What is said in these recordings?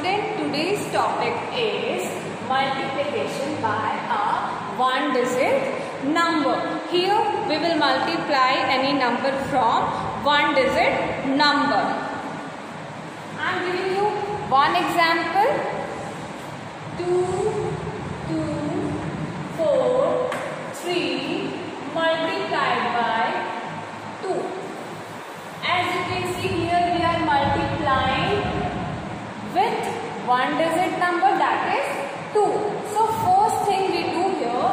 student, today's topic is multiplication by a one digit number. Here we will multiply any number from one digit number. I am giving you one example. 2, 2, 4, 3 multiplied by 2. As you can see here we are multiplying with one digit number that is 2. So first thing we do here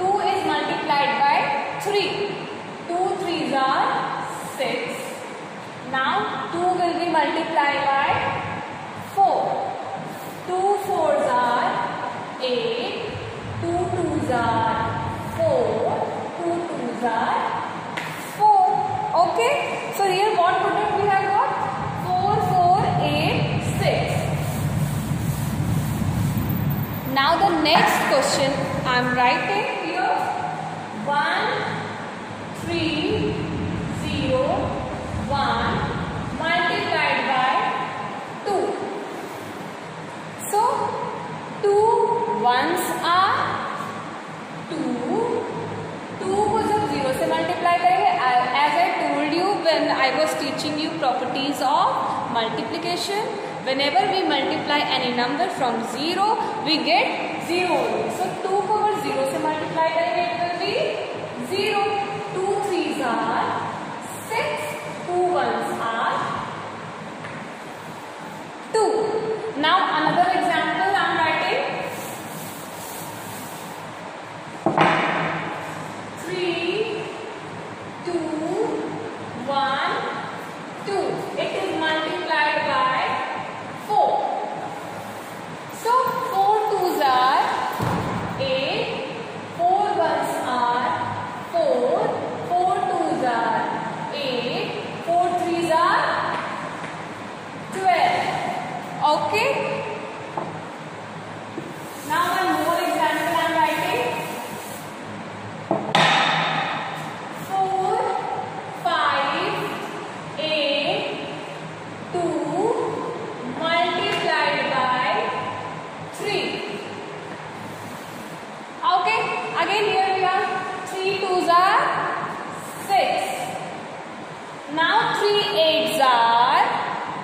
2 is multiplied by 3. 2 3s are 6. Now 2 will be multiplied by 4. 2 4s are 8. 2 2s are 4. 2 2s are 4. Okay. So here what Now the next question I am writing here 1 3 0 1 multiplied by 2. So 2 ones are 2 2 को जब 0 से multiply करेंगे as I told you when I was teaching you properties of multiplication whenever we multiply any number from 0 we get 0 so 2 को अगर 0 से multiply करेंगे it will be 0 2 3 are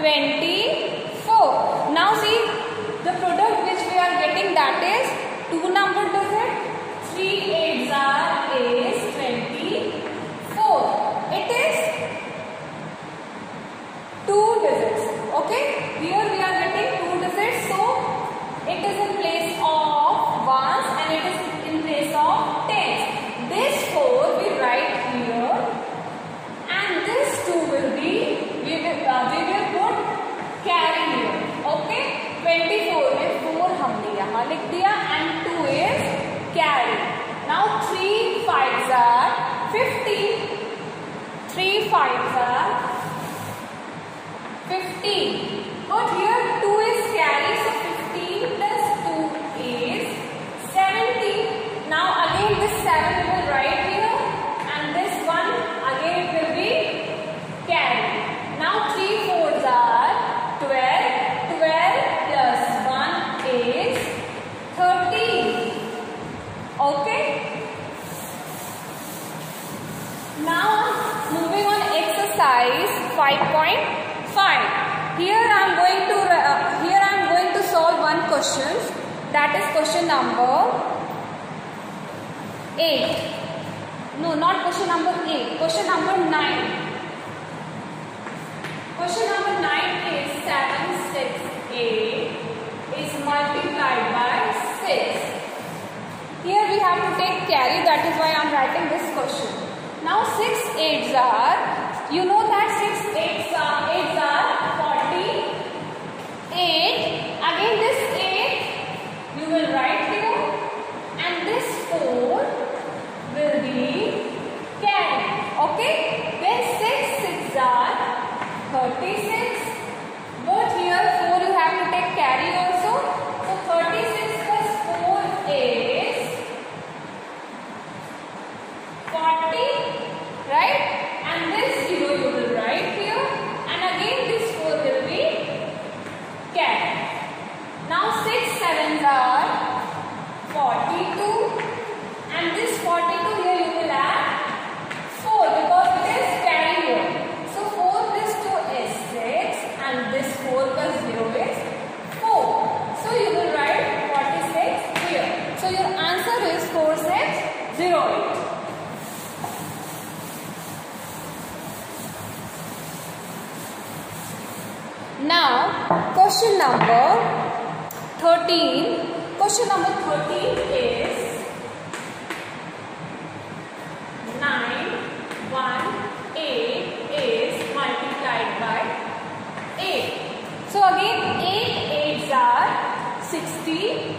24 now see the product which we are getting that is two number digit 3 8s 3 5s are 15 but here 2 is carry so 15 plus 2 is 17 now again this 7 we will write here and this one again it will be carry now 3 4s are 12 12 plus 1 is 13 okay now moving on exercise 5.5 here i am going to uh, here i am going to solve one question that is question number 8 no not question number 8 question number 9 question number 9 is 7 6 8 is multiplied by 6 here we have to take carry. That is why i am writing this question. Now 6 8s are you know that 6 8s are 8 you 4 plus 0 is 4. So you will write 46 here. So your answer is 4608. Now question number 13. Question number 13 is are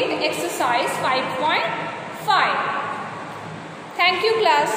complete exercise 5.5. Thank you class.